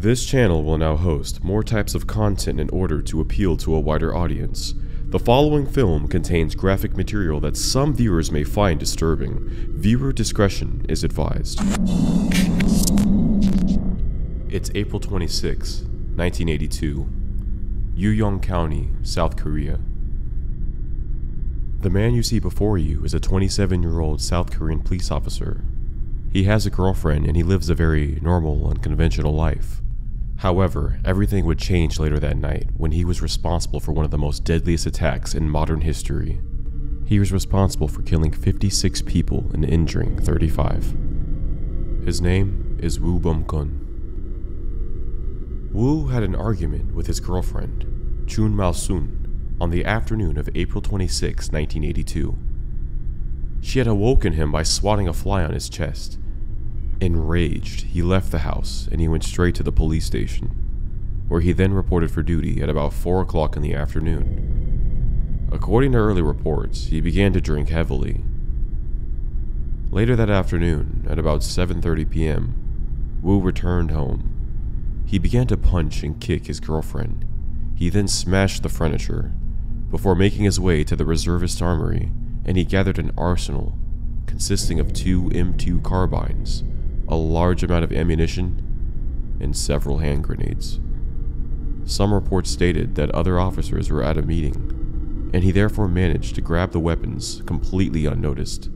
This channel will now host more types of content in order to appeal to a wider audience. The following film contains graphic material that some viewers may find disturbing. Viewer discretion is advised. It's April 26, 1982. Uiryeong County, South Korea. The man you see before you is a 27 year old South Korean police officer. He has a girlfriend and he lives a very normal and conventional life. However, everything would change later that night when he was responsible for one of the most deadliest attacks in modern history. He was responsible for killing 56 people and injuring 35. His name is Woo Bum-Kon. Woo had an argument with his girlfriend, Chun Mal-sun, on the afternoon of April 26, 1982. She had awoken him by swatting a fly on his chest Enraged, he left the house and he went straight to the police station, where he then reported for duty at about 4 o'clock in the afternoon. According to early reports, he began to drink heavily. Later that afternoon, at about 7:30 p.m., Woo returned home. He began to punch and kick his girlfriend. He then smashed the furniture before making his way to the reservist armory, and he gathered an arsenal consisting of two M2 carbines, a large amount of ammunition, and several hand grenades. Some reports stated that other officers were at a meeting, and he therefore managed to grab the weapons completely unnoticed.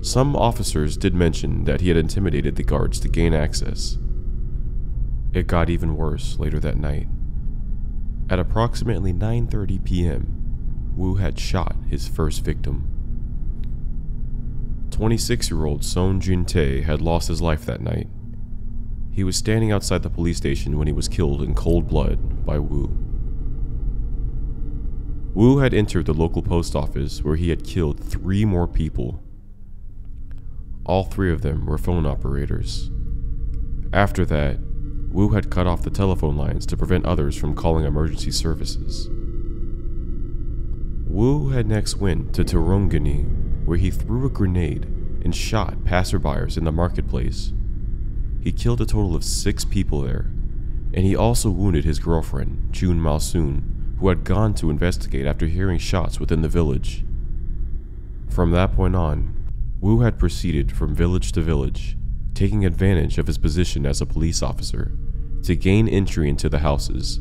Some officers did mention that he had intimidated the guards to gain access. It got even worse later that night. At approximately 9:30 p.m., Woo had shot his first victim. 26 year old Son Jun Tae had lost his life that night. He was standing outside the police station when he was killed in cold blood by Woo. Woo had entered the local post office where he had killed three more people. All three of them were phone operators. After that, Woo had cut off the telephone lines to prevent others from calling emergency services. Woo had next went to Torongani, where he threw a grenade and shot passerbyers in the marketplace. He killed a total of six people there, and he also wounded his girlfriend, Chun Mal-sun, who had gone to investigate after hearing shots within the village. From that point on, Woo had proceeded from village to village, taking advantage of his position as a police officer to gain entry into the houses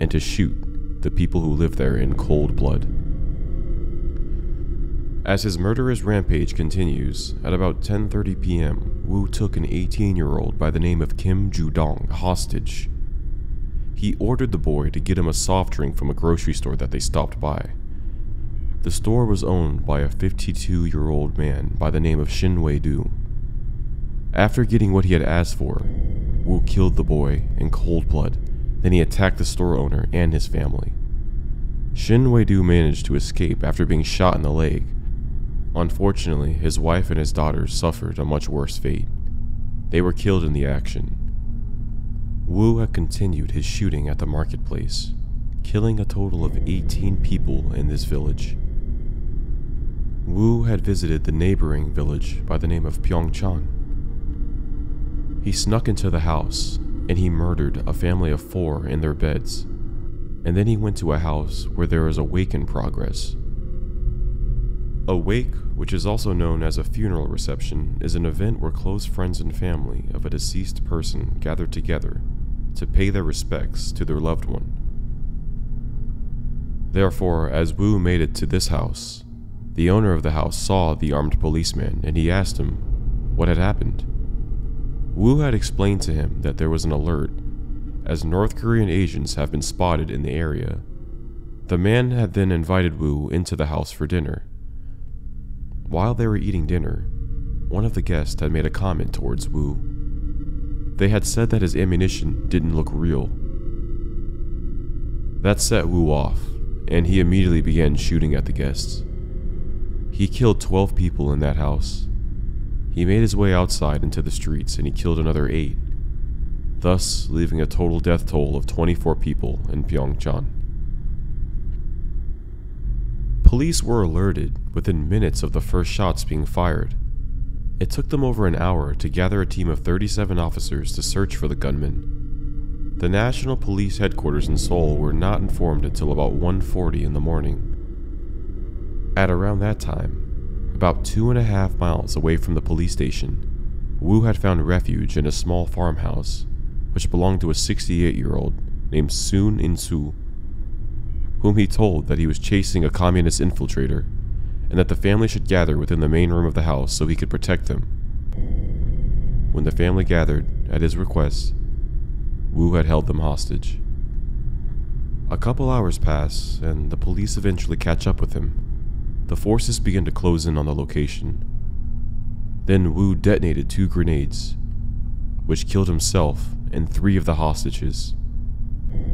and to shoot the people who lived there in cold blood. As his murderous rampage continues, at about 10:30 p.m., Woo took an 18-year-old by the name of Kim Ju-dong hostage. He ordered the boy to get him a soft drink from a grocery store that they stopped by. The store was owned by a 52-year-old man by the name of Shin Wei-du. After getting what he had asked for, Woo killed the boy in cold blood, then he attacked the store owner and his family. Shin Wei-du managed to escape after being shot in the leg, Unfortunately, his wife and his daughters suffered a much worse fate. They were killed in the action. Woo had continued his shooting at the marketplace, killing a total of 18 people in this village. Woo had visited the neighboring village by the name of Pyeongchang. He snuck into the house and he murdered a family of four in their beds. And then he went to a house where there was a wake in progress a wake, which is also known as a funeral reception, is an event where close friends and family of a deceased person gather together to pay their respects to their loved one. Therefore, as Woo made it to this house, the owner of the house saw the armed policeman and he asked him what had happened. Woo had explained to him that there was an alert, as North Korean agents have been spotted in the area. The man had then invited Woo into the house for dinner. While they were eating dinner, one of the guests had made a comment towards Woo. They had said that his ammunition didn't look real. That set Woo off, and he immediately began shooting at the guests. He killed 12 people in that house. He made his way outside into the streets and he killed another 8, thus leaving a total death toll of 24 people in Pyeongchang. Police were alerted within minutes of the first shots being fired. It took them over an hour to gather a team of 37 officers to search for the gunman. The National Police headquarters in Seoul were not informed until about 1:40 in the morning. At around that time, about two and a half miles away from the police station, Woo had found refuge in a small farmhouse, which belonged to a 68-year-old named Soon In-soo, whom he told that he was chasing a communist infiltrator and that the family should gather within the main room of the house so he could protect them. When the family gathered, at his request, Woo had held them hostage. A couple hours pass, and the police eventually catch up with him. The forces begin to close in on the location. Then Woo detonated two grenades, which killed himself and three of the hostages.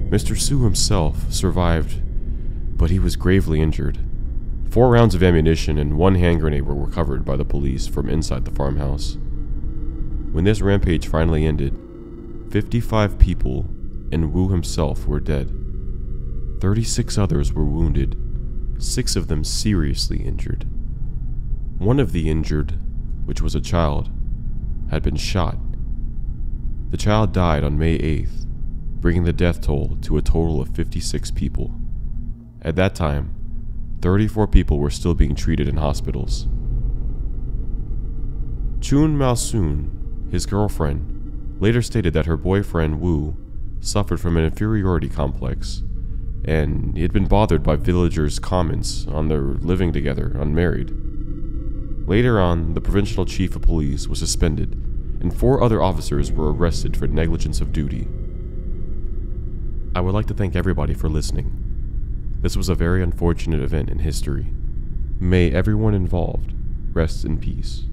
Mr. Su himself survived, but he was gravely injured. Four rounds of ammunition and one hand grenade were recovered by the police from inside the farmhouse. When this rampage finally ended, 55 people and Woo himself were dead. 36 others were wounded, six of them seriously injured. One of the injured, which was a child, had been shot. The child died on May 8th, bringing the death toll to a total of 56 people. At that time, 34 people were still being treated in hospitals. Chun Malsoon, his girlfriend, later stated that her boyfriend Woo suffered from an inferiority complex, and he had been bothered by villagers' comments on their living together unmarried. Later on, the provincial chief of police was suspended, and four other officers were arrested for negligence of duty. I would like to thank everybody for listening. This was a very unfortunate event in history. May everyone involved rest in peace.